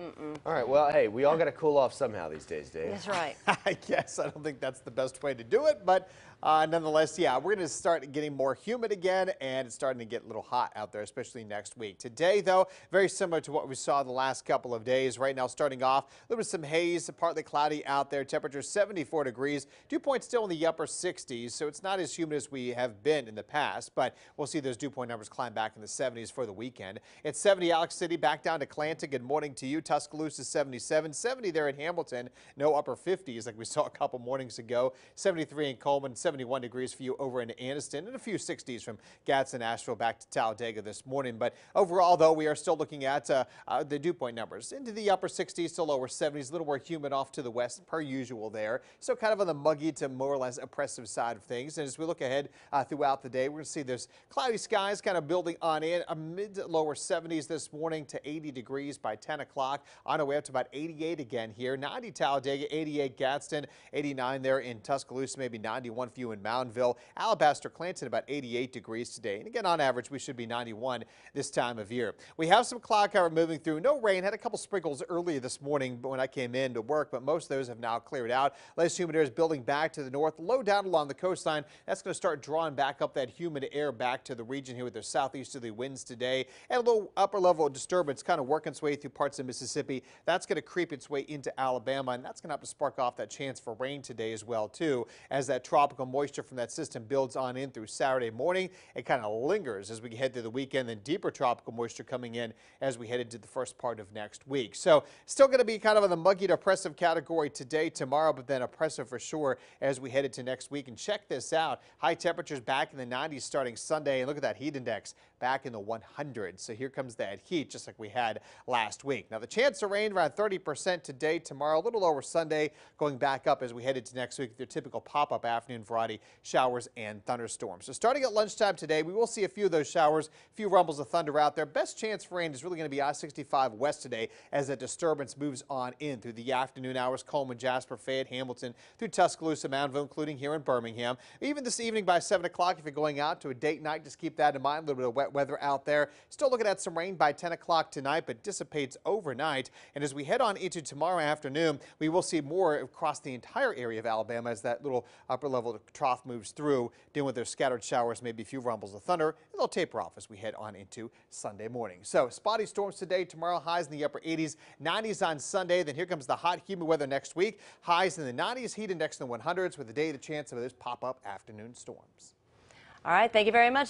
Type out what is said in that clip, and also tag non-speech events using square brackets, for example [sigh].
All right, well, hey, we all got to cool off somehow these days, Dave. That's right. [laughs] I guess I don't think that's the best way to do it, but uh, nonetheless, yeah, we're going to start getting more humid again, and it's starting to get a little hot out there, especially next week. Today, though, very similar to what we saw the last couple of days. Right now, starting off, a little bit of some haze, partly cloudy out there. Temperature 74 degrees. Dew point still in the upper 60s, so it's not as humid as we have been in the past, but we'll see those dew point numbers climb back in the 70s for the weekend. It's 70 Alex City, back down to Clanton. Good morning to you. Tuscaloosa 77, 70 there in Hamilton. No upper 50s like we [laughs] saw a couple mornings ago. 73 in Cullman, 71 degrees for you over in Anniston, and a few 60s from Gadsden, Ashville back to Talladega this morning. But overall, though, we are still looking at uh, uh, the dew point numbers into the upper 60s to lower 70s, a little more humid off to the west per usual there. So kind of on the muggy to more or less oppressive side of things. And as we look ahead uh, throughout the day, we're going to see those cloudy skies kind of building on in a mid to lower 70s this morning to 80 degrees by 10 o'clock. On our way up to about 88 again here. 90 Talladega, 88 Gadsden, 89 there in Tuscaloosa, maybe 91 for you in Moundville. Alabaster, Clanton about 88 degrees today. And again, on average, we should be 91 this time of year. We have some cloud cover moving through. No rain. Had a couple sprinkles early this morning when I came in to work, but most of those have now cleared out. Less humid air is building back to the north, low down along the coastline. That's going to start drawing back up that humid air back to the region here with their southeasterly winds today. And a little upper level disturbance kind of working its way through parts of Mississippi. That's going to creep its way into Alabama, and that's going to have to spark off that chance for rain today as well, too, as that tropical moisture from that system builds on in through Saturday morning. It kind of lingers as we head through the weekend, then deeper tropical moisture coming in as we head into the first part of next week. So still going to be kind of in the muggy to oppressive category today, tomorrow, but then oppressive for sure as we head into next week. And check this out. High temperatures back in the 90s starting Sunday. And look at that heat index back in the 100s. So here comes that heat just like we had last week. Now the chance of rain around 30% today, tomorrow, a little lower Sunday, going back up as we head into next week your typical pop-up afternoon variety showers and thunderstorms. So starting at lunchtime today, we will see a few of those showers, a few rumbles of thunder out there. Best chance for rain is really going to be I-65 west today as that disturbance moves on in through the afternoon hours. Cullman, Jasper, Fayette, Hamilton, through Tuscaloosa, Moundville, including here in Birmingham. Even this evening by 7 o'clock, if you're going out to a date night, just keep that in mind. A little bit of wet weather out there. Still looking at some rain by 10 o'clock tonight, but dissipates overnight. And as we head on into tomorrow afternoon, we will see more across the entire area of Alabama as that little upper level trough moves through, dealing with their scattered showers, maybe a few rumbles of thunder, and they'll taper off as we head on into Sunday morning. So spotty storms today, tomorrow highs in the upper 80s, 90s on Sunday. Then here comes the hot, humid weather next week. Highs in the 90s, heat index in the 100s with a day the chance of those pop-up afternoon storms. All right. Thank you very much.